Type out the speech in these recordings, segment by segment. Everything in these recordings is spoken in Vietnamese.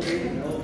building.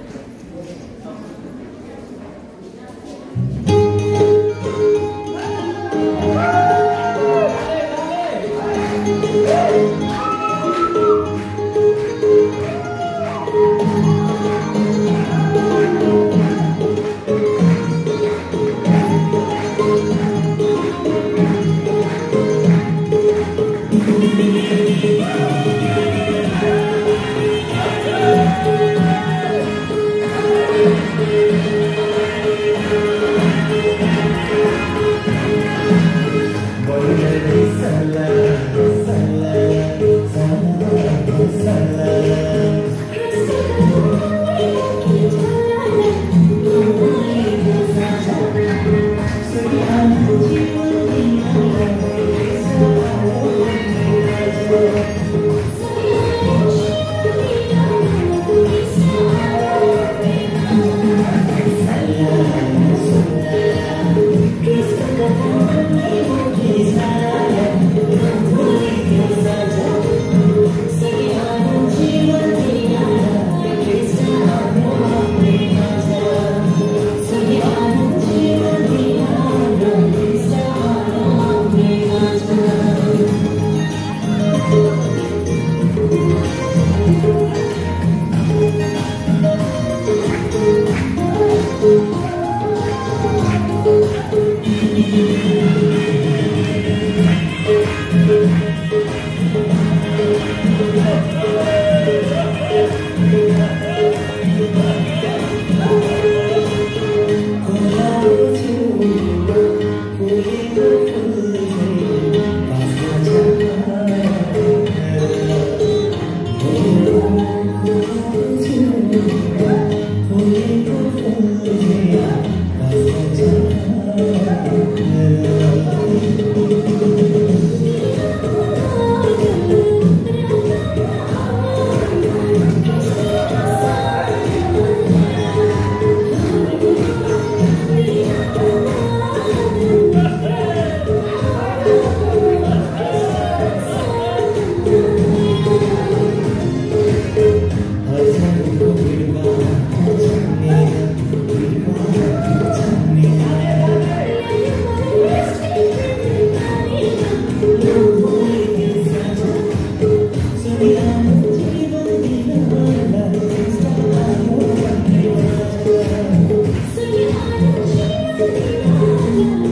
Hey, hey,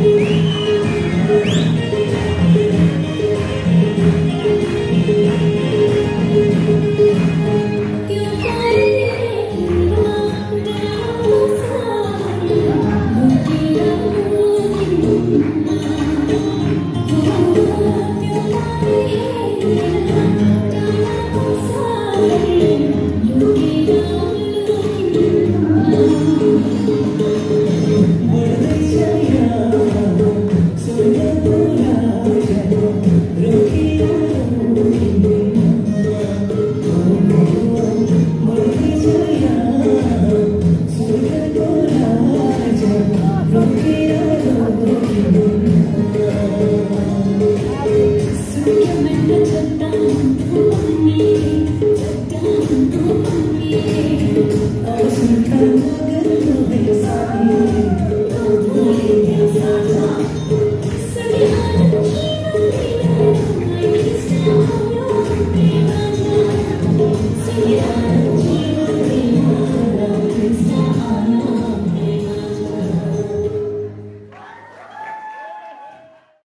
hey, hey. Yeah.